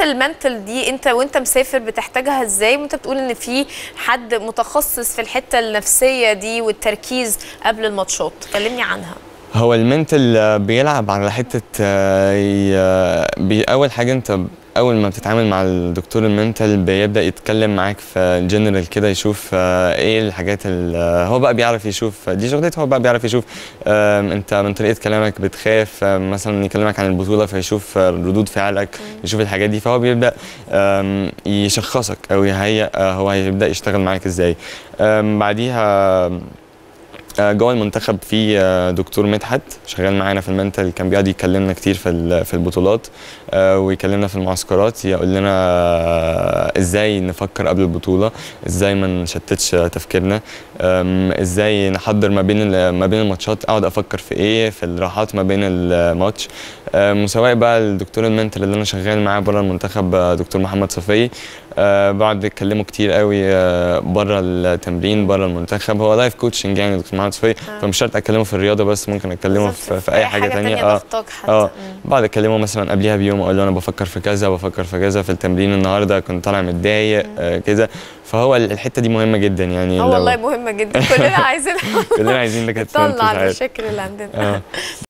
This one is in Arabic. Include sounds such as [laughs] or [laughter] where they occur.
الحته ال mental دي انت وانت مسافر بتحتاجها إزاي؟ وانت بتقول ان في حد متخصص في الحتة النفسية دي والتركيز قبل الماتشات. كلمني عنها. هو ال mental آه، بيلعب على حتة آه، بي- أول حاجة أنت أول ما بتتعامل مع الدكتور ال mental بيبدأ يتكلم معاك في جنرال كده يشوف آه، إيه الحاجات ال- آه، هو بقى بيعرف يشوف دي شغلته هو بقى بيعرف يشوف أنت من طريقة كلامك بتخاف مثلا يكلمك عن البطولة فيشوف آه، ردود فعلك يشوف الحاجات دي فهو بيبدأ يشخصك أو يهيئ آه، هو هيبدأ يشتغل معاك إزاي. بعديها آه، جوه المنتخب في آه، دكتور مدحت شغال معانا في المنتال كان بيقعد يكلمنا كتير في في البطولات آه، ويكلمنا في المعسكرات يقول لنا آه، إزاي نفكر قبل البطولة إزاي ما نشتتش تفكيرنا إزاي نحضر ما بين ما بين الماتشات أقعد أفكر في إيه في الراحات ما بين الماتش. وسواء بقى الدكتور ال mental اللي أنا شغال معاه بره المنتخب آه، دكتور محمد صفي آه، بقعد اتكلمه كتير قوي بره التمرين بره المنتخب. هو life coaching يعني دكتور محمد صفي فمش شرط اكلمه في الرياضة بس ممكن اكلمه في, في أي حاجة تانية. آه. ضاغطاك حتى. آه. مم. بقعد اكلمه مثلا قبليها بيوم أقول له أنا بفكر في كذا بفكر في كذا في التمرين النهارده كنت طالع متضايق آه كده فهو ال- الحتة دي مهمة جدا يعني آه والله مهمة جدا. كلنا [laughs] عايزين كلنا عايزين نكتفين نطلع المشاكل اللي عندنا. آه. [laughs]